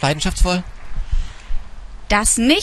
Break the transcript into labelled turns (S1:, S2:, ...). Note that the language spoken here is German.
S1: Leidenschaftsvoll?
S2: Das nicht.